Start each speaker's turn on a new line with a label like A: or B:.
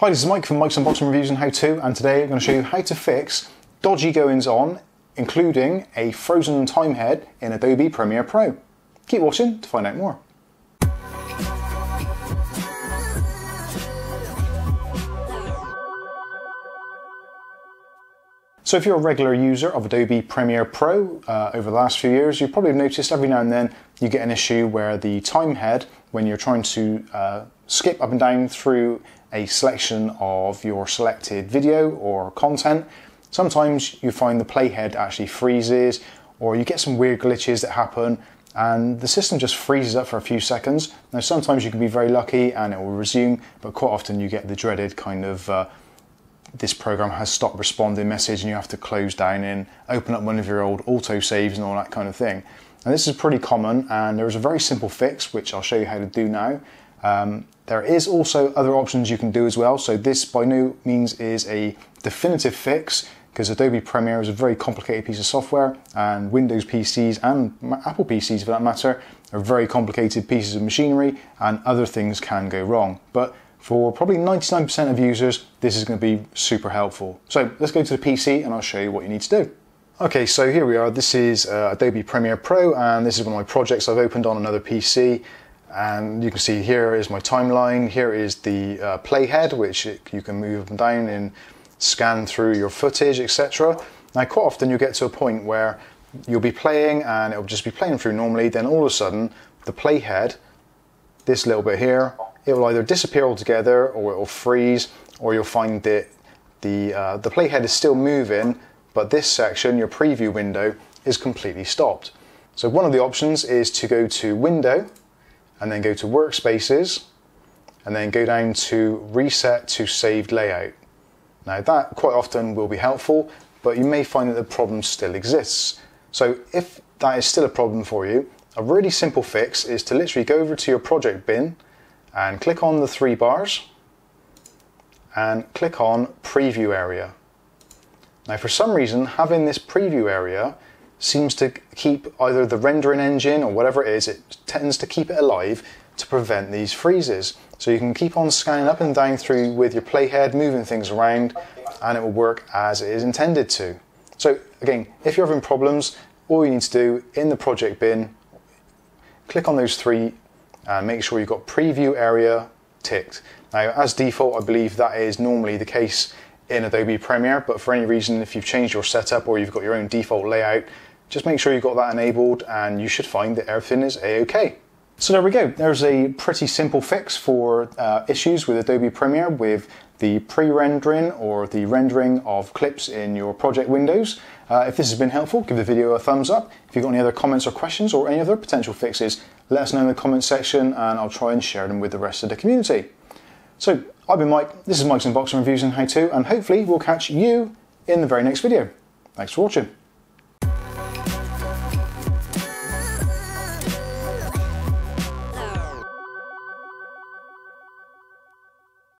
A: Hi, this is Mike from Mike's Unboxing Reviews and How To, and today I'm going to show you how to fix dodgy goings on, including a frozen time head in Adobe Premiere Pro. Keep watching to find out more. So if you're a regular user of Adobe Premiere Pro uh, over the last few years, you've probably noticed every now and then you get an issue where the time head, when you're trying to uh, skip up and down through a selection of your selected video or content, sometimes you find the playhead actually freezes or you get some weird glitches that happen and the system just freezes up for a few seconds. Now sometimes you can be very lucky and it will resume, but quite often you get the dreaded kind of uh, this program has stopped responding message and you have to close down and open up one of your old auto saves and all that kind of thing. And this is pretty common and there is a very simple fix which I'll show you how to do now. Um, there is also other options you can do as well. So this by no means is a definitive fix because Adobe Premiere is a very complicated piece of software and Windows PCs and Apple PCs for that matter are very complicated pieces of machinery and other things can go wrong. But for probably 99% of users, this is going to be super helpful. So let's go to the PC and I'll show you what you need to do. Okay, so here we are. This is uh, Adobe Premiere Pro and this is one of my projects I've opened on another PC. And you can see here is my timeline. Here is the uh, playhead, which it, you can move up and down and scan through your footage, etc. Now, quite often you'll get to a point where you'll be playing and it'll just be playing through normally. Then all of a sudden, the playhead, this little bit here, it will either disappear altogether or it will freeze or you'll find that the, uh, the playhead is still moving but this section, your preview window, is completely stopped. So one of the options is to go to Window and then go to Workspaces and then go down to Reset to Saved Layout. Now that quite often will be helpful but you may find that the problem still exists. So if that is still a problem for you, a really simple fix is to literally go over to your project bin and click on the three bars and click on preview area. Now for some reason having this preview area seems to keep either the rendering engine or whatever it is, it tends to keep it alive to prevent these freezes. So you can keep on scanning up and down through with your playhead, moving things around, and it will work as it is intended to. So again, if you're having problems, all you need to do in the project bin, click on those three and make sure you've got preview area ticked. Now, as default, I believe that is normally the case in Adobe Premiere, but for any reason, if you've changed your setup or you've got your own default layout, just make sure you've got that enabled and you should find that everything is a-okay. So there we go. There's a pretty simple fix for uh, issues with Adobe Premiere with the pre-rendering or the rendering of clips in your project windows. Uh, if this has been helpful, give the video a thumbs up. If you've got any other comments or questions or any other potential fixes, let us know in the comments section and I'll try and share them with the rest of the community. So I've been Mike, this is Mike's Unboxing Reviews and How To, and hopefully we'll catch you in the very next video. Thanks for watching.